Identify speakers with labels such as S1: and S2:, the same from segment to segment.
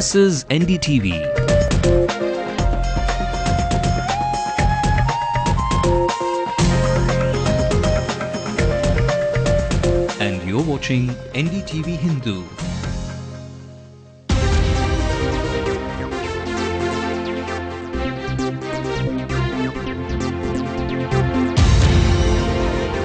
S1: This is NDTV. And you're watching NDTV Hindu.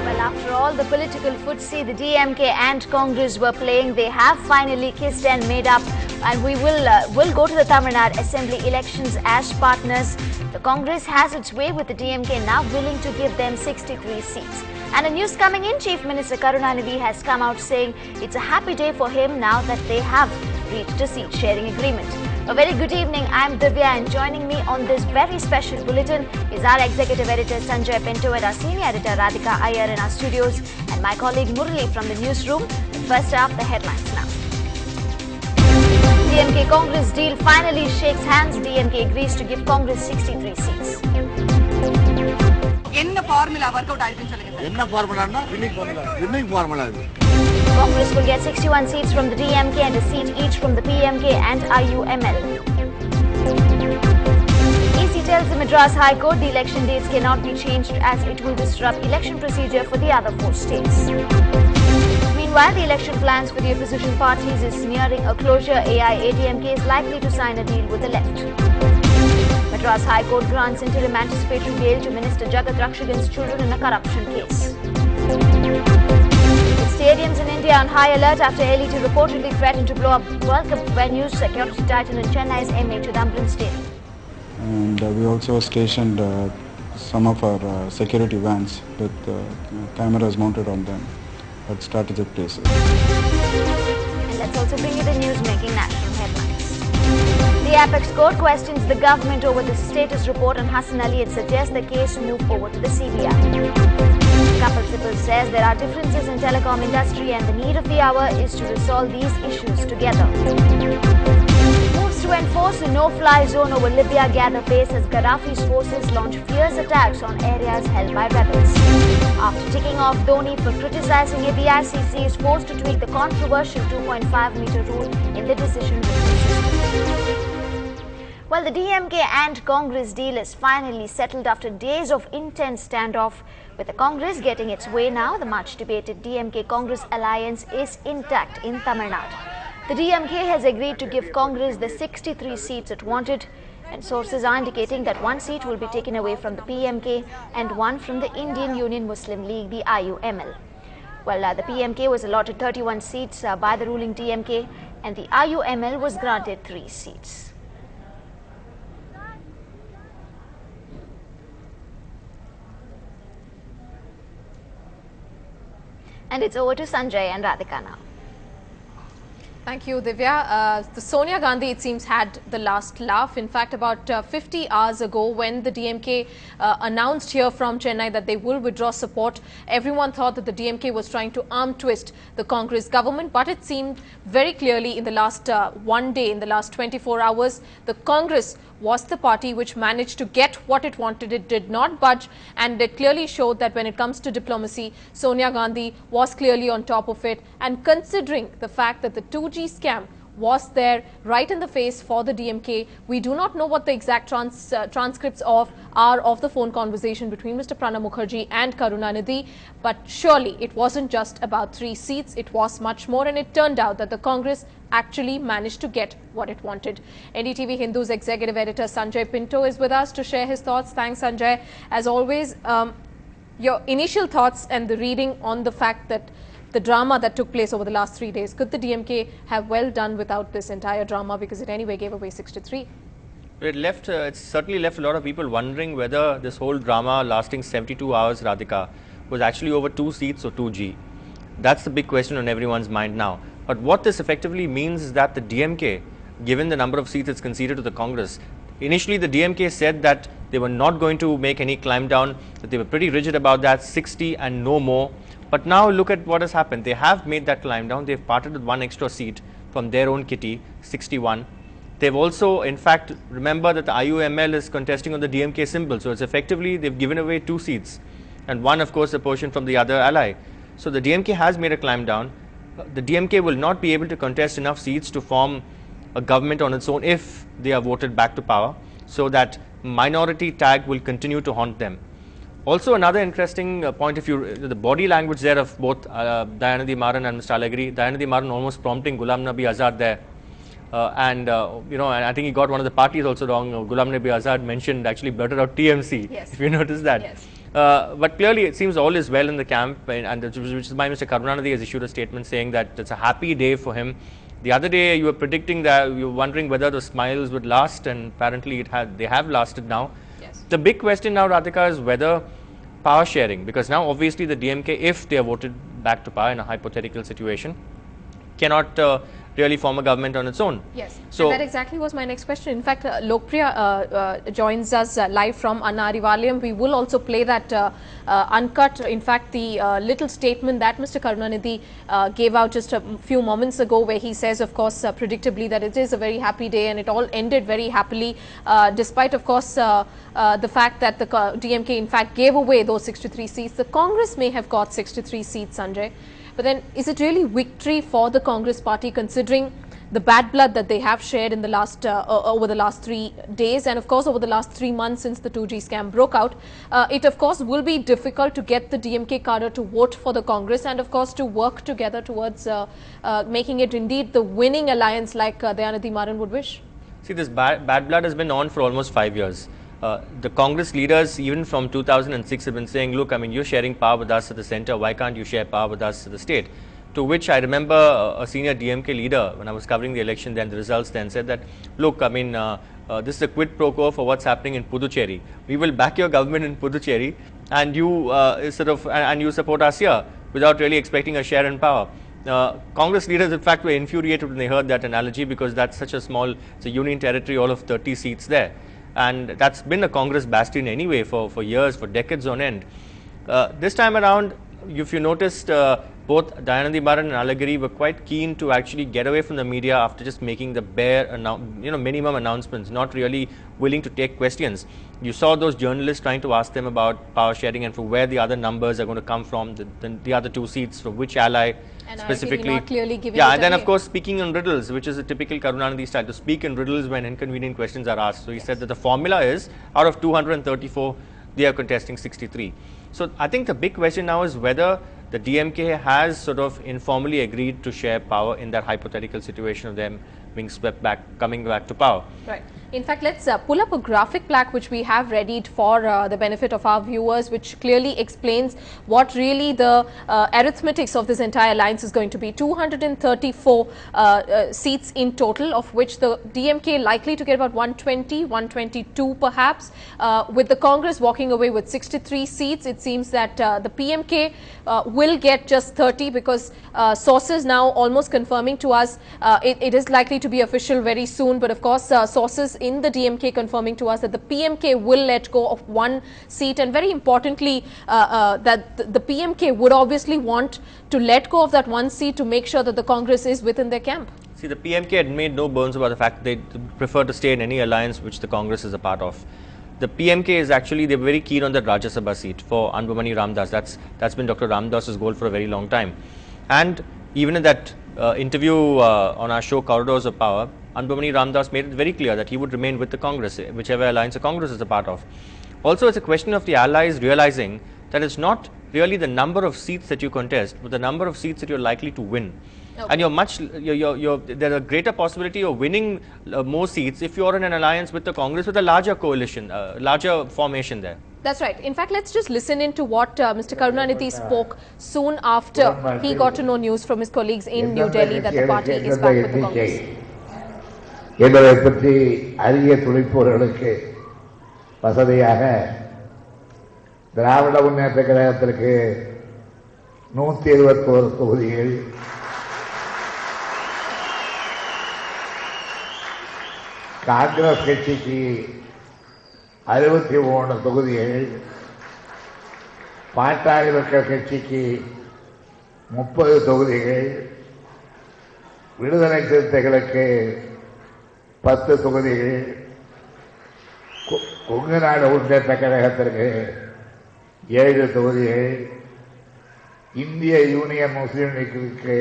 S2: Well, after all the political footsie the DMK and Congress were playing, they have finally kissed and made up. And we will uh, will go to the Tamil Nadu Assembly elections as partners. The Congress has its way with the DMK now willing to give them 63 seats. And the news coming in, Chief Minister Karunanidhi has come out saying it's a happy day for him now that they have reached a seat sharing agreement. A very good evening. I'm Divya and joining me on this very special bulletin is our executive editor Sanjay Pinto and our senior editor Radhika Iyer in our studios and my colleague Murli from the newsroom. First up, the headlines now. DMK Congress deal finally shakes hands. DMK agrees to give Congress 63 seats.
S3: என்ன formula work out ஆயிடுச்சுன்னு சொல்லுங்க sir
S4: என்ன ஃபார்முலான்னா winning formula winning formula இது
S2: Congress will get 61 seats from the DMK and a seat each from the PMK and IUML. EC tells the Madras High Court the election dates cannot be changed as it will disrupt election procedure for the other four states. Meanwhile, the election plans for the opposition parties is nearing a closure. AIADMK is likely to sign a deal with the left. Madras High Court grants interim anticipatory bail to Minister Jagathrakshakan's children in a corruption case. Stadiums in India on high alert after LET reportedly threatened to blow up World Cup venues, security titan in Chennai's MA Chidambaram Stadium.
S5: and uh, we also stationed uh, some of our uh, security vans with uh, cameras mounted on them at strategic places.
S2: Let's also bring you the news making national headlines. The Apex Court questions the government over the status report on Hassan Ali and suggests the case move over to the CBI. Kapil Sibal says there are differences in telecom industry and the need of the hour is to resolve these issues together. To enforce a no-fly zone over Libya gather pace as Gaddafi's forces launch fierce attacks on areas held by rebels. After ticking off Dhoni for criticizing it, the ICC is forced to tweak the controversial 2.5-meter rule in the decision. Well, the DMK and Congress deal is finally settled after days of intense standoff. With the Congress getting its way now, the much debated DMK Congress alliance is intact in Tamil Nadu. The DMK has agreed to give Congress the 63 seats it wanted, and sources are indicating that one seat will be taken away from the PMK and one from the Indian Union Muslim League, the IUML. Well, uh, the PMK was allotted 31 seats uh, by the ruling DMK, and the IUML was granted three seats. And it's over to Sanjay and Radhika now.
S6: Thank you, Divya. Uh, the Sonia Gandhi, it seems, had the last laugh. In fact, about uh, 50 hours ago, when the DMK uh, announced here from Chennai that they will withdraw support, everyone thought that the DMK was trying to arm twist the Congress government. But it seemed very clearly in the last uh, one day, in the last 24 hours, the Congress was the party which managed to get what it wanted. It did not budge, and it clearly showed that when it comes to diplomacy, Sonia Gandhi was clearly on top of it. And considering the fact that the 2G scam was there right in the face for the DMK. We do not know what the exact trans, uh, transcripts of are of the phone conversation between Mr. Pranab Mukherjee and Karunanidhi, but surely it wasn't just about three seats, it was much more and it turned out that the Congress actually managed to get what it wanted. NDTV Hindu's executive editor Sanjay Pinto is with us to share his thoughts. Thanks Sanjay. As always, um, your initial thoughts and the reading on the fact that the drama that took place over the last three days. Could the DMK have well done without this entire drama because it anyway gave away 63?
S7: It left, uh, it's certainly left a lot of people wondering whether this whole drama lasting 72 hours, Radhika, was actually over two seats or 2G. That's the big question on everyone's mind now. But what this effectively means is that the DMK, given the number of seats it's conceded to the Congress, initially the DMK said that they were not going to make any climb down, that they were pretty rigid about that, 60 and no more. But now look at what has happened. They have made that climb down. They've parted with one extra seat from their own kitty, 61. They've also, in fact, remember that the IUML is contesting on the DMK symbol. So it's effectively, they've given away two seats. And one, of course, a portion from the other ally. So the DMK has made a climb down. The DMK will not be able to contest enough seats to form a government on its own if they are voted back to power, so that minority tag will continue to haunt them. Also, another interesting uh, point, if you the body language there of both uh, Dayanidhi Maran and Mr. Alagiri, Dayanidhi Maran almost prompting Ghulam Nabi Azad there. Uh, and uh, you know, and I think he got one of the parties also wrong. Uh, Ghulam Nabi Azad mentioned actually blurted out TMC.
S6: Yes.
S7: If you notice that.
S6: Yes.
S7: Uh, but clearly, it seems all is well in the camp, and, and which which is why Mr. Karunanidhi has issued a statement saying that it's a happy day for him. The other day, you were predicting that you were wondering whether the smiles would last, and apparently, it had. They have lasted now.
S6: Yes.
S7: The big question now, Radhika, is whether power sharing, because now obviously the DMK, if they are voted back to power in a hypothetical situation, cannot uh, really form a government on its own.
S6: Yes,
S7: So-
S6: and that exactly was my next question. In fact, uh, Lokpriya uh, uh, joins us uh, live from Anna We will also play that uh, uh, uncut, in fact, the uh, little statement that Mr. Karunanidhi uh, gave out just a few moments ago, where he says, of course, uh, predictably that it is a very happy day and it all ended very happily, uh, despite, of course, uh, uh, the fact that the DMK, in fact, gave away those 63 seats. The Congress may have got 63 seats, Sanjay. But then, is it really victory for the Congress party considering the bad blood that they have shared in the last uh, over the last three days, and of course over the last three months since the 2G scam broke out? Uh, it of course will be difficult to get the DMK cadre to vote for the Congress, and of course to work together towards uh, uh, making it indeed the winning alliance, like uh, Dayanidhi Maran would wish.
S7: See, this bad, bad blood has been on for almost five years. Uh, the Congress leaders, even from 2006, have been saying, look, I mean, you're sharing power with us at the center, why can't you share power with us at the state? To which I remember uh, a senior DMK leader, when I was covering the election then, the results then, said that, look, I mean, uh, uh, this is a quid pro quo for what's happening in Puducherry. We will back your government in Puducherry, and you uh, sort of, and, you support us here without really expecting a share in power. Uh, Congress leaders, in fact, were infuriated when they heard that analogy because that's such a small, it's a union territory, all of 30 seats there. And that's been a Congress bastion anyway for, for years, for decades on end. Uh, this time around, if you noticed, uh, both Dayanidhi Maran and Alagiri were quite keen to actually get away from the media after just making the bare, you know, minimum announcements, not really willing to take questions. You saw those journalists trying to ask them about power sharing and from where the other numbers are going to come from, the, the, the other two seats, from which ally
S6: And
S7: specifically.
S6: not clearly giving
S7: yeah, and then of course speaking in riddles, which is a typical Karunanidhi style, to speak in riddles when inconvenient questions are asked. So he said that the formula is out of 234, they are contesting 63. So I think the big question now is whether the DMK has sort of informally agreed to share power in that hypothetical situation of them being swept back, coming back to power.
S6: Right. In fact, let's uh, pull up a graphic plaque which we have readied for uh, the benefit of our viewers, which clearly explains what really the uh, arithmetics of this entire alliance is going to be. 234 uh, uh, seats in total, of which the DMK likely to get about 120, 122 perhaps. Uh, with the Congress walking away with 63 seats, it seems that the PMK will get just 30 because sources now almost confirming to us it, it is likely to be official very soon. But of course, sources in the DMK confirming to us that the PMK will let go of one seat, and very importantly, uh, uh, that the, the PMK would obviously want to let go of that one seat to make sure that the Congress is within their camp.
S7: See, the PMK had made no bones about the fact they prefer to stay in any alliance which the Congress is a part of. The PMK is actually they're very keen on the Rajya Sabha seat for Anbumani Ramdas. That's that's been Dr. Ramdas's goal for a very long time. And even in that uh, interview uh, on our show Corridors of Power, Anbumani Ramdas made it very clear that he would remain with the Congress, whichever alliance the Congress is a part of. Also, it's a question of the allies realizing that it's not really the number of seats that you contest, but the number of seats that you're likely to win. And you're much, you're, you're, you're, there's a greater possibility of winning uh, more seats if you're in an alliance with the Congress with a larger coalition, uh, larger formation there.
S6: That's right. In fact, let's just listen into what uh, Mr. Karunanidhi spoke soon after he got to know news from his colleagues in New Delhi that the party is back with the Congress.
S8: என்பதை பற்றி அறிய துடிப்பவர்களுக்கு வசதியாக திராவிட முன்னேற்ற கழகத்திற்கு நூற்றி இருபத்தோரு தொகுதிகள் காங்கிரஸ் கட்சிக்கு அறுபத்தி மூணு தொகுதிகள் பாட்டாளி மக்கள் கட்சிக்கு முப்பது தொகுதிகள் விடுதலை சிறுத்தைகளுக்கு பத்து தொகுதிகள் கொ- கொங்கு நாடு முன்னேற்ற கழகத்திற்கு ஏழு தொகுதிகள் இந்திய யூனியன் முஸ்லீம் லீக்கிற்கு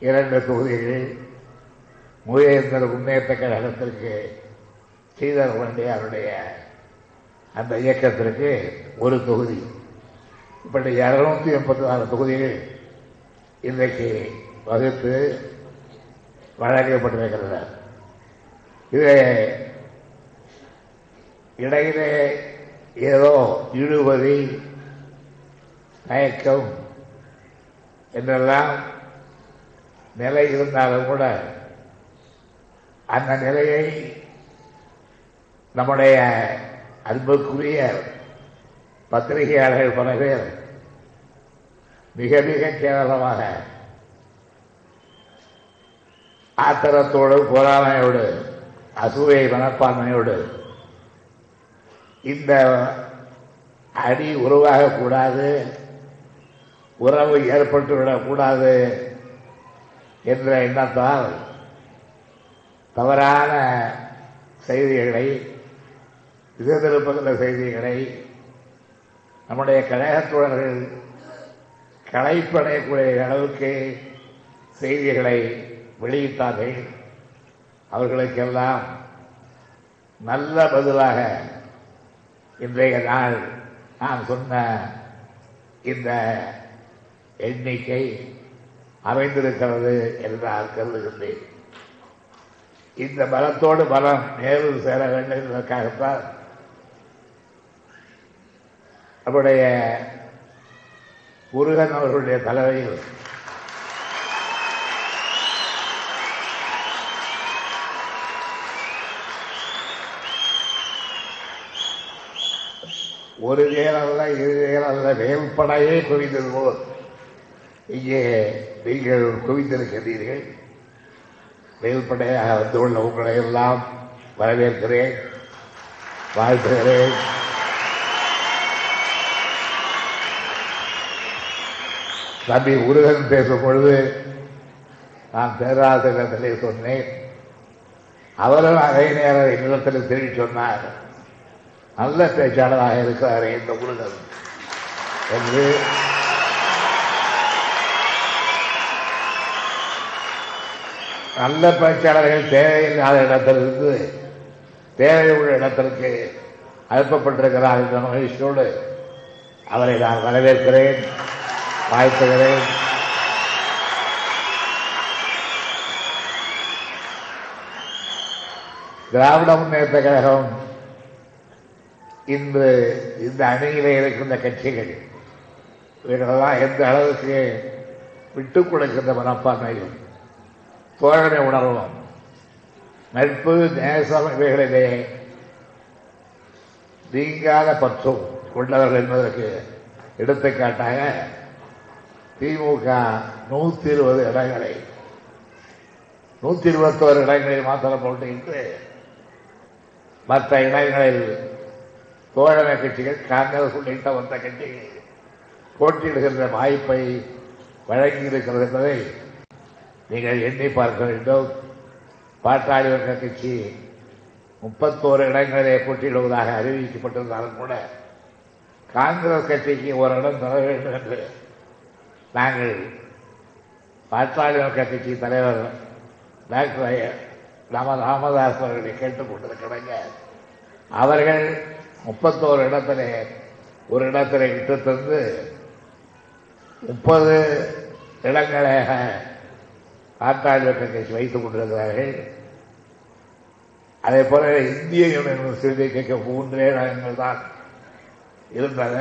S8: இரண்டு தொகுதிகள் மூவேந்தர் முன்னேற்ற கழகத்திற்கு ஸ்ரீதர் பாண்டியாருடைய அந்த இயக்கத்திற்கு ஒரு தொகுதி. இப்படி இருநூத்தி எண்பத்தி நாலு தொகுதிகள் இன்றைக்கு வகுத்து வழங்கப்பட்டிருக்கிறார் இது இடையிலே ஏதோ இழுபறி மயக்கம் என்றெல்லாம் நிலை இருந்தாலும் கூட அந்த நிலையை நம்முடைய அன்புக்குரிய பத்திரிகையாளர்கள் பல பேர் மிக மிக கேவலமாக ஆத்திரத்தோடு பொறாமையோடு அசூயை மனப்பான்மையோடு. இந்த அடி உருவாகக்கூடாது உறவு ஏற்பட்டுவிடக்கூடாது என்ற எண்ணத்தால் தவறான செய்திகளை திசைதிருப்புகிற செய்திகளை நம்முடைய கழகத்தோழர்கள் களைப்படையக்கூடிய அளவுக்கு செய்திகளை வெளியிட்டார்கள். அவர்களுக்கெல்லாம் நல்ல பதிலாக இன்றைய நாள் நான் சொன்ன இந்த எண்ணிக்கை அமைந்திருக்கிறது என்று நான் கருதுகின்றேன். இந்த பலத்தோடு பலம் நேரில் சேர வேண்டும் என்பதற்காகத்தான் நம்முடைய முருகன் அவர்களுடைய தலைமையில் ஒரு நேரல்ல இரு நேரல்ல வேல்படையே குவிந்தது போல். இங்கே நீங்கள் குவிந்திருக்கிறீர்கள். வேல்படையாக வந்துள்ள உங்களை எல்லாம் வரவேற்கிறேன். வாழ்த்துகிறேன். தம்பி முருகன் பேசும் பொழுது நான் பேராசிரியத்திலே சொன்னேன். அவரும் அதே நேரம் என்னிடத்தில் திரும்பி சொன்னார். நல்ல பேச்சாளராக இருக்கிறாரே இந்த முருகன் என்று நல்ல பேச்சாளர்கள் தேவையில்லாத இடத்திலிருந்து தேவையுள்ள இடத்திற்கு அனுப்பப்பட்டிருக்கிறார் என்ற மகிழ்ச்சியோடு அவரை நான் வரவேற்கிறேன் வாழ்த்துகிறேன். திராவிட முன்னேற்ற கழகம் இன்று இந்த அணியிலே இருக்கின்ற கட்சிகள் இவர்களெல்லாம் எந்த அளவுக்கு விட்டுக் கொடுக்கின்ற மனப்பான்மையும் தோழனை உணர்வும் நட்பு நேசம் இவைகளிலே நீங்காத பற்றும் கொண்டவர்கள் என்பதற்கு எடுத்துக்காட்டாக திமுக நூற்றி இருபது இடங்களை நூற்றி இருபத்தோரு இடங்களில் மாத்திரம் போட்டியிட்டு மற்ற இடங்களில் தோழமை கட்சிகள் காங்கிரஸ் உள்ளிட்ட வந்த கட்சிகள் போட்டியிடுகின்ற வாய்ப்பை வழங்கியிருக்கிறது என்பதை நீங்கள் எண்ணி பார்க்க வேண்டும் பாட்டாளி வர்க்க கட்சி முப்பத்தோரு இடங்களிலே போட்டியிடுவதாக அறிவிக்கப்பட்டிருந்தாலும் கூட காங்கிரஸ் கட்சிக்கு ஒரு இடம் தர வேண்டும் என்று நாங்கள் பாட்டாளி வர்க்க கட்சி தலைவர் டாக்டர் ராம ராமதாஸ் அவர்களை கேட்டுக் கொண்டிருக்கிறாங்க அவர்கள் முப்பத்தோரு இடத்துல ஒரு இடத்துல கிட்டத்தந்து முப்பது இடங்களாக பாட்டாளி வர்க்க கட்சி வைத்துக் கொண்டிருக்கிறார்கள். அதே போல இந்திய யூனியன் முஸ்லீம் கேட்க மூன்றே இடங்கள் தான் இருந்தன.